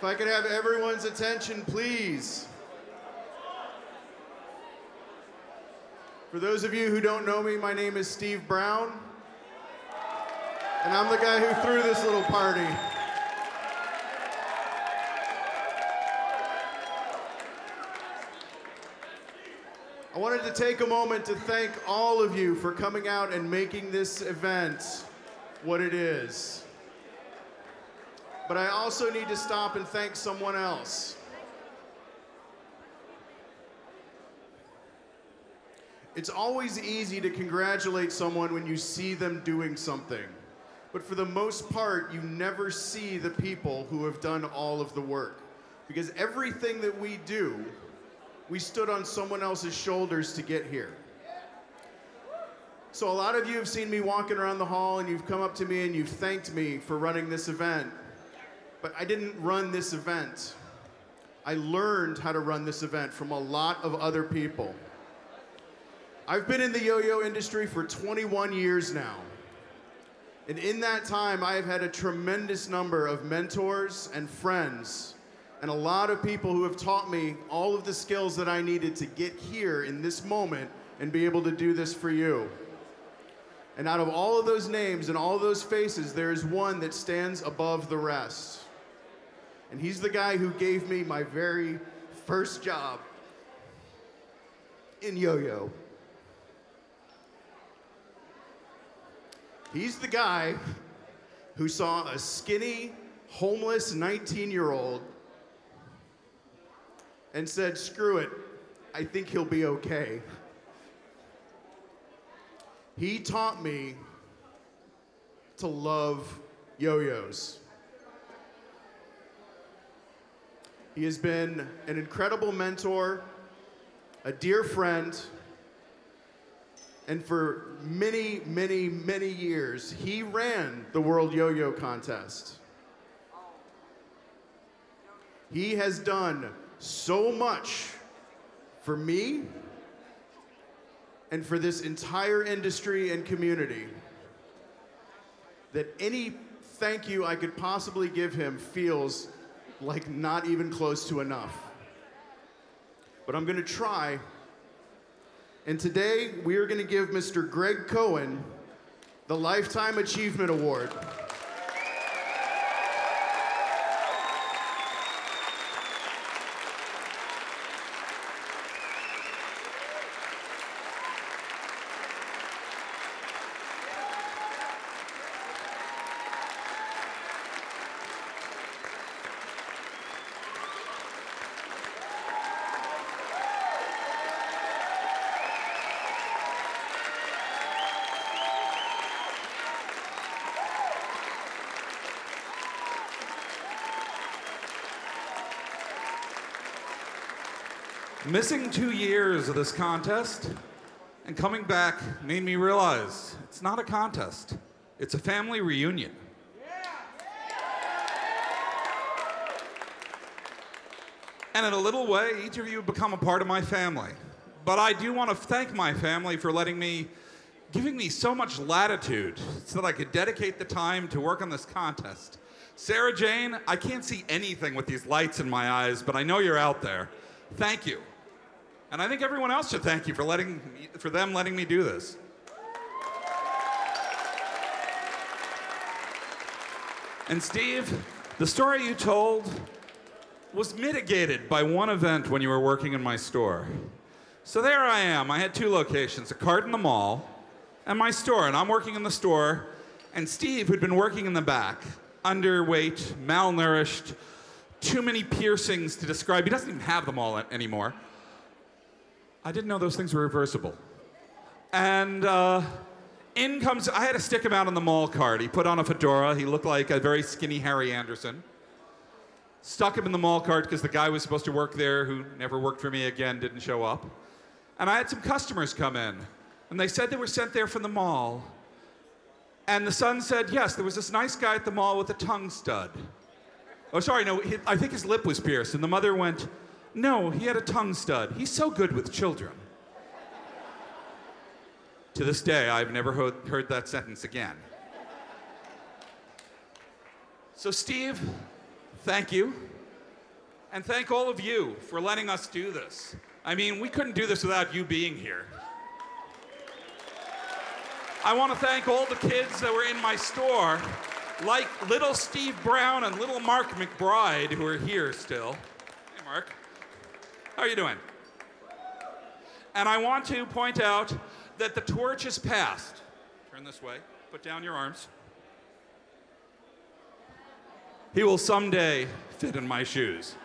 If I could have everyone's attention, please. For those of you who don't know me, my name is Steve Brown. And I'm the guy who threw this little party. I wanted to take a moment to thank all of you for coming out and making this event what it is. But I also need to stop and thank someone else. It's always easy to congratulate someone when you see them doing something. But for the most part, you never see the people who have done all of the work. Because everything that we do, we stood on someone else's shoulders to get here. So a lot of you have seen me walking around the hall and you've come up to me and you've thanked me for running this event. But I didn't run this event. I learned how to run this event from a lot of other people. I've been in the yo-yo industry for 21 years now. And in that time, I have had a tremendous number of mentors and friends and a lot of people who have taught me all of the skills that I needed to get here in this moment and be able to do this for you. And out of all of those names and all those faces, there is one that stands above the rest. And he's the guy who gave me my very first job in yo-yo. He's the guy who saw a skinny, homeless 19 year old and said, screw it, I think he'll be okay. He taught me to love yo-yos. He has been an incredible mentor, a dear friend, and for many, many, many years, he ran the World Yo-Yo Contest. He has done so much for me and for this entire industry and community that any thank you I could possibly give him feels like not even close to enough. But I'm gonna try. And today we are gonna give Mr. Greg Cohen the Lifetime Achievement Award. Missing two years of this contest and coming back made me realize it's not a contest, it's a family reunion. And in a little way, each of you have become a part of my family. But I do want to thank my family for letting me, giving me so much latitude so that I could dedicate the time to work on this contest. Sarah Jane, I can't see anything with these lights in my eyes, but I know you're out there. Thank you. And I think everyone else should thank you for letting for them letting me do this. And Steve, the story you told was mitigated by one event when you were working in my store. So there I am. I had two locations, a cart in the mall and my store. And I'm working in the store, and Steve, who'd been working in the back, underweight, malnourished, too many piercings to describe. He doesn't even have them all anymore. I didn't know those things were reversible. And uh, in comes, I had to stick him out on the mall cart. He put on a fedora. He looked like a very skinny Harry Anderson. Stuck him in the mall cart because the guy was supposed to work there who never worked for me again didn't show up. And I had some customers come in. And they said they were sent there from the mall. And the son said, yes, there was this nice guy at the mall with a tongue stud. Oh, sorry, no, he, I think his lip was pierced. And the mother went, no, he had a tongue stud. He's so good with children. to this day, I've never heard, heard that sentence again. So, Steve, thank you. And thank all of you for letting us do this. I mean, we couldn't do this without you being here. I want to thank all the kids that were in my store, like little Steve Brown and little Mark McBride, who are here still. Hey, Mark. How are you doing? And I want to point out that the torch is passed. Turn this way. Put down your arms. He will someday fit in my shoes.